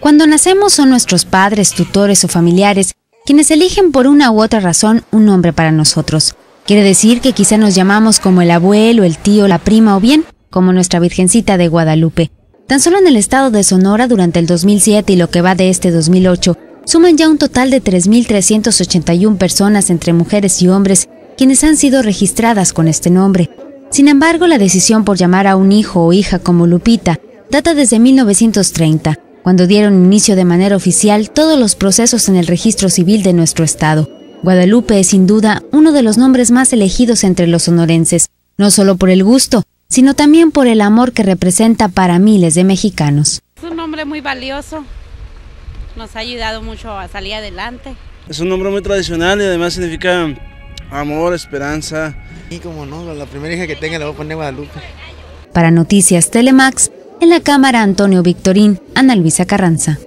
Cuando nacemos son nuestros padres, tutores o familiares quienes eligen por una u otra razón un nombre para nosotros. Quiere decir que quizá nos llamamos como el abuelo, el tío, la prima o bien como nuestra Virgencita de Guadalupe. Tan solo en el estado de Sonora durante el 2007 y lo que va de este 2008, suman ya un total de 3.381 personas entre mujeres y hombres quienes han sido registradas con este nombre. Sin embargo, la decisión por llamar a un hijo o hija como Lupita data desde 1930, cuando dieron inicio de manera oficial todos los procesos en el registro civil de nuestro estado. Guadalupe es sin duda uno de los nombres más elegidos entre los sonorenses, no solo por el gusto, sino también por el amor que representa para miles de mexicanos. Es un nombre muy valioso, nos ha ayudado mucho a salir adelante. Es un nombre muy tradicional y además significa amor, esperanza. Y como no, la primera hija que tenga la voy a poner Guadalupe. Para Noticias Telemax, en la cámara Antonio Victorín, Ana Luisa Carranza.